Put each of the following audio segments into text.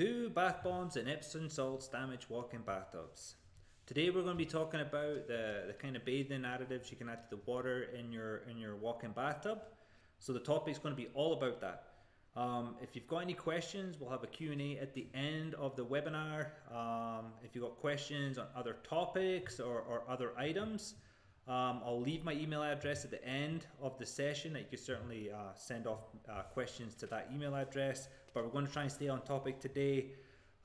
Do bath bombs and Epsom salts damage walk-in bathtubs? Today we're going to be talking about the, the kind of bathing additives you can add to the water in your in your walk-in bathtub. So the topic is going to be all about that. Um, if you've got any questions, we'll have a Q&A at the end of the webinar. Um, if you've got questions on other topics or, or other items, um, I'll leave my email address at the end of the session you can certainly uh, send off uh, questions to that email address. But we're going to try and stay on topic today.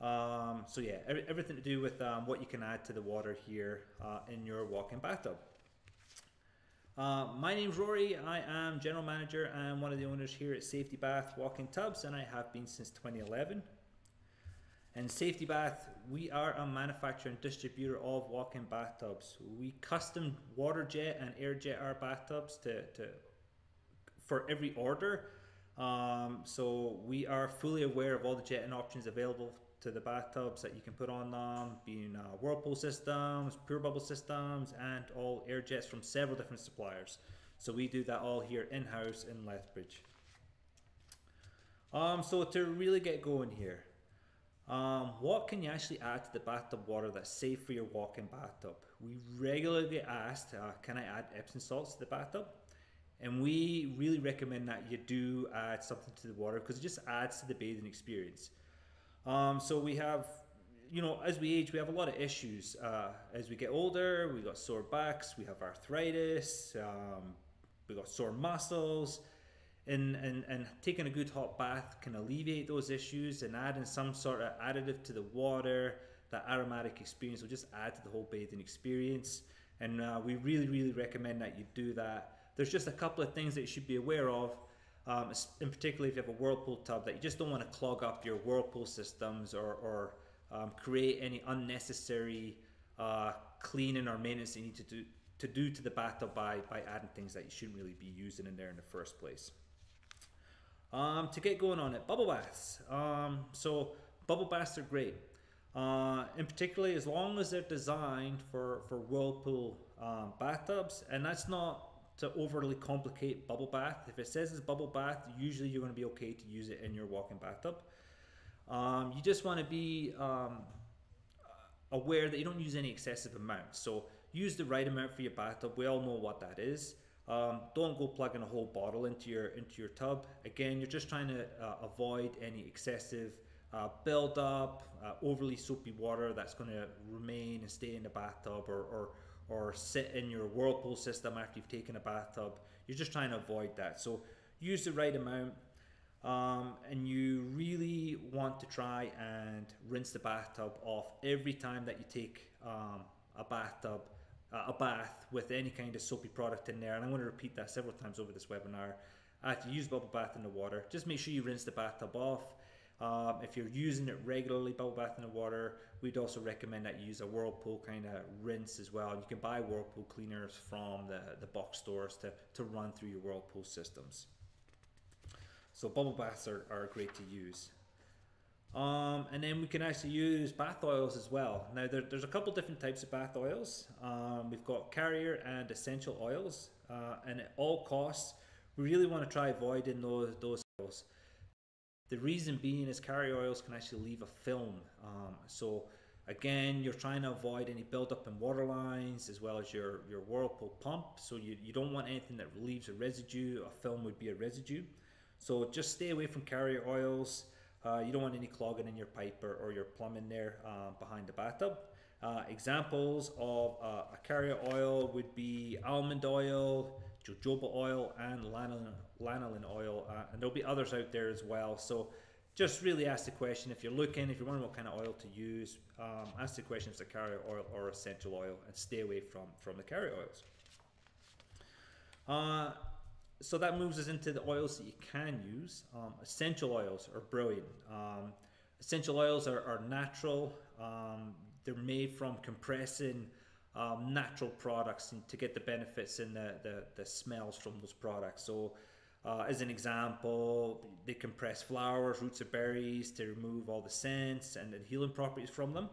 Um, so yeah, every, everything to do with um, what you can add to the water here uh, in your walk-in bathtub. Uh, my name's Rory. I am general manager and one of the owners here at Safety Bath Walk-in Tubs, and I have been since 2011. And Safety Bath, we are a manufacturer and distributor of walk-in bathtubs. We custom water jet and air jet our bathtubs to, to for every order. Um, so we are fully aware of all the jetting options available to the bathtubs that you can put on them, being uh, Whirlpool systems, Pure Bubble systems, and all air jets from several different suppliers. So we do that all here in-house in Lethbridge. Um, so to really get going here, um, what can you actually add to the bathtub water that's safe for your walk-in bathtub? We regularly get asked, uh, can I add Epsom salts to the bathtub? And we really recommend that you do add something to the water because it just adds to the bathing experience. Um, so we have, you know, as we age, we have a lot of issues. Uh, as we get older, we got sore backs, we have arthritis, um, we got sore muscles and, and, and taking a good hot bath can alleviate those issues and adding some sort of additive to the water that aromatic experience will just add to the whole bathing experience and uh, we really really recommend that you do that there's just a couple of things that you should be aware of um, in particular if you have a whirlpool tub that you just don't want to clog up your whirlpool systems or, or um, create any unnecessary uh, cleaning or maintenance you need to do to do to the bathtub by, by adding things that you shouldn't really be using in there in the first place. Um, to get going on it, bubble baths. Um, so bubble baths are great. Uh, in particularly as long as they're designed for, for whirlpool um, bathtubs and that's not to overly complicate bubble bath. If it says it's bubble bath usually you're going to be okay to use it in your walk-in bathtub. Um, you just want to be um, aware that you don't use any excessive amounts. So use the right amount for your bathtub. We all know what that is um, don't go plugging a whole bottle into your into your tub. Again, you're just trying to uh, avoid any excessive uh, build up, uh, overly soapy water that's going to remain and stay in the bathtub or, or or sit in your whirlpool system after you've taken a bathtub. You're just trying to avoid that. So use the right amount. Um, and you really want to try and rinse the bathtub off every time that you take um, a bathtub a bath with any kind of soapy product in there. And I'm going to repeat that several times over this webinar. After you use bubble bath in the water, just make sure you rinse the bathtub off. Um, if you're using it regularly, bubble bath in the water, we'd also recommend that you use a Whirlpool kind of rinse as well. You can buy Whirlpool cleaners from the, the box stores to, to run through your Whirlpool systems. So bubble baths are, are great to use. Um, and then we can actually use bath oils as well. Now there, there's a couple different types of bath oils. Um, we've got carrier and essential oils, uh, and at all costs, we really want to try avoiding those those oils. The reason being is carrier oils can actually leave a film. Um, so again, you're trying to avoid any buildup in water lines as well as your your whirlpool pump. So you, you don't want anything that leaves a residue. A film would be a residue. So just stay away from carrier oils. Uh, you don't want any clogging in your pipe or, or your plumbing there uh, behind the bathtub. Uh, examples of uh, a carrier oil would be almond oil, jojoba oil, and lanolin, lanolin oil, uh, and there'll be others out there as well. So just really ask the question if you're looking, if you're wondering what kind of oil to use, um, ask the question if it's a carrier oil or essential oil, and stay away from from the carrier oils. So that moves us into the oils that you can use. Um, essential oils are brilliant. Um, essential oils are, are natural. Um, they're made from compressing um, natural products to get the benefits and the, the, the smells from those products. So uh, as an example, they compress flowers, roots of berries to remove all the scents and the healing properties from them.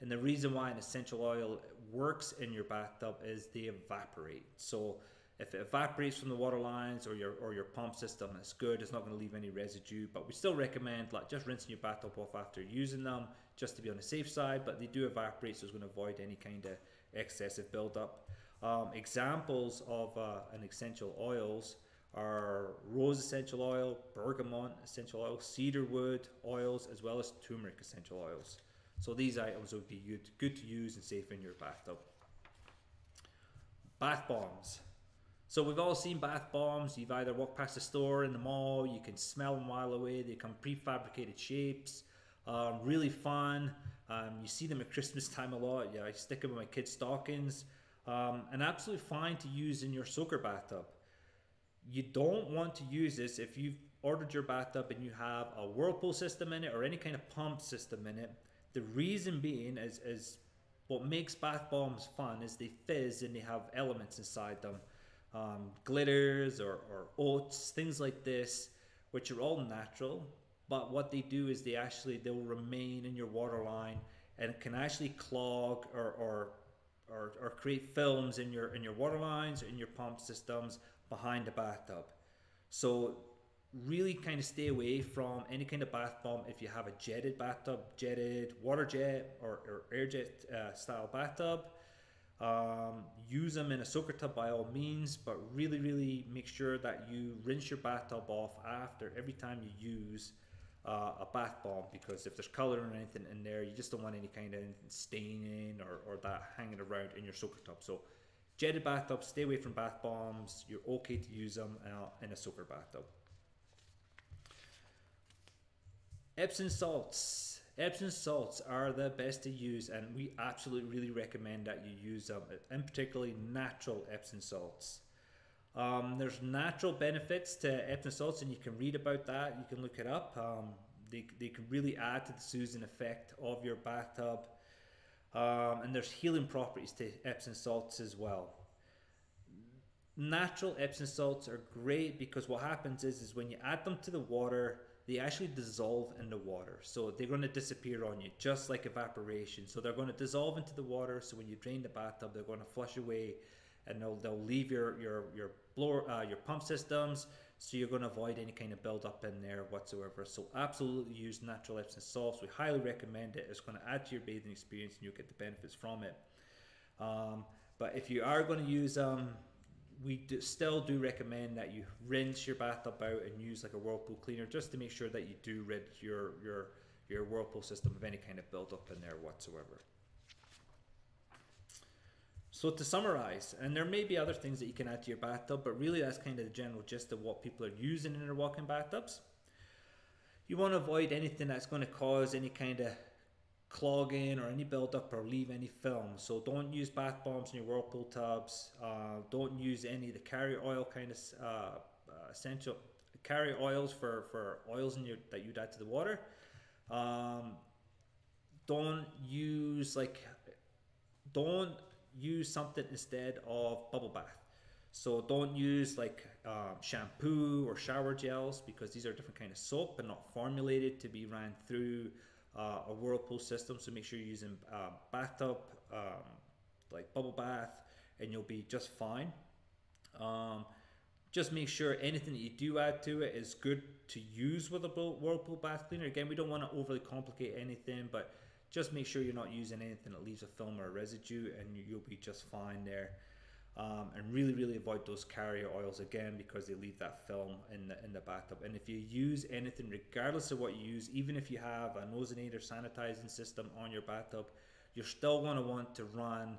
And the reason why an essential oil works in your bathtub is they evaporate. So if it evaporates from the water lines or your or your pump system, it's good. It's not going to leave any residue. But we still recommend like just rinsing your bathtub off after using them, just to be on the safe side. But they do evaporate, so it's going to avoid any kind of excessive buildup. Um, examples of uh, an essential oils are rose essential oil, bergamot essential oil, cedarwood oils, as well as turmeric essential oils. So these items would be good, good to use and safe in your bathtub. Bath bombs. So we've all seen bath bombs. You've either walked past a store in the mall, you can smell them a mile away. They come prefabricated shapes. Um, really fun. Um, you see them at Christmas time a lot. Yeah, I stick them in my kids' stockings. Um, and absolutely fine to use in your soaker bathtub. You don't want to use this if you've ordered your bathtub and you have a whirlpool system in it or any kind of pump system in it. The reason being is, is what makes bath bombs fun is they fizz and they have elements inside them um, glitters or, or oats, things like this, which are all natural. But what they do is they actually they'll remain in your water line and can actually clog or, or or, or create films in your in your water lines or in your pump systems behind the bathtub. So really kind of stay away from any kind of bath bomb if you have a jetted bathtub, jetted water jet or, or air jet uh, style bathtub. Um, use them in a soaker tub by all means, but really, really make sure that you rinse your bathtub off after every time you use uh, a bath bomb because if there's color or anything in there, you just don't want any kind of staining or, or that hanging around in your soaker tub. So, jetted bathtub, stay away from bath bombs. You're okay to use them uh, in a soaker bathtub. Epsom salts. Epsom salts are the best to use, and we absolutely really recommend that you use them, and particularly natural Epsom salts. Um, there's natural benefits to Epsom salts, and you can read about that. You can look it up. Um, they, they can really add to the soothing effect of your bathtub. Um, and there's healing properties to Epsom salts as well. Natural Epsom salts are great because what happens is, is when you add them to the water, they actually dissolve in the water. So they're going to disappear on you, just like evaporation. So they're going to dissolve into the water. So when you drain the bathtub, they're going to flush away and they'll, they'll leave your, your, your blower, uh, your pump systems. So you're going to avoid any kind of buildup in there whatsoever. So absolutely use natural Epsom salts. We highly recommend it. It's going to add to your bathing experience and you'll get the benefits from it. Um, but if you are going to use um, we do, still do recommend that you rinse your bathtub out and use like a whirlpool cleaner just to make sure that you do rid your your your whirlpool system of any kind of buildup in there whatsoever. So to summarize, and there may be other things that you can add to your bathtub, but really that's kind of the general gist of what people are using in their walk-in bathtubs. You want to avoid anything that's going to cause any kind of clogging or any buildup or leave any film. So don't use bath bombs in your whirlpool tubs. Uh, don't use any of the carrier oil kind of uh, uh, essential carrier oils for, for oils in your that you'd add to the water. Um, don't use like don't use something instead of bubble bath. So don't use like um, shampoo or shower gels because these are different kind of soap and not formulated to be ran through uh, a whirlpool system. So make sure you're using uh, bathtub, um, like bubble bath, and you'll be just fine. Um, just make sure anything that you do add to it is good to use with a whirlpool bath cleaner. Again, we don't want to overly complicate anything, but just make sure you're not using anything that leaves a film or a residue, and you'll be just fine there um, and really really avoid those carrier oils again because they leave that film in the in the bathtub. And if you use anything regardless of what you use even if you have an ozonator sanitizing system on your bathtub you're still going to want to run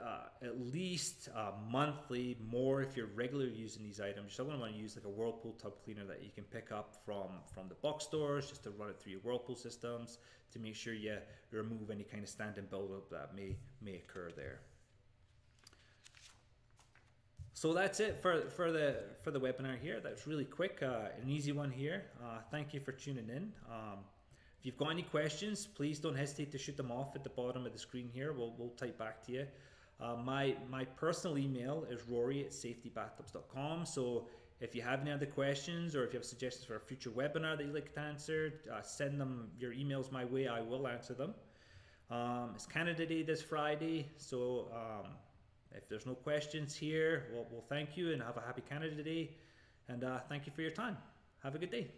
uh, at least uh, monthly more if you're regularly using these items you're still going to want to use like a whirlpool tub cleaner that you can pick up from from the box stores just to run it through your whirlpool systems to make sure you remove any kind of standing buildup that may may occur there so that's it for, for the for the webinar here. That's really quick, uh, an easy one here. Uh, thank you for tuning in. Um, if you've got any questions, please don't hesitate to shoot them off at the bottom of the screen here. We'll, we'll type back to you. Uh, my, my personal email is rory at safetybathtubs.com. So if you have any other questions or if you have suggestions for a future webinar that you'd like to answer, uh, send them your emails my way. I will answer them. Um, it's Canada Day this Friday, so um, if there's no questions here, we'll, we'll thank you and have a happy Canada Day. And uh, thank you for your time. Have a good day.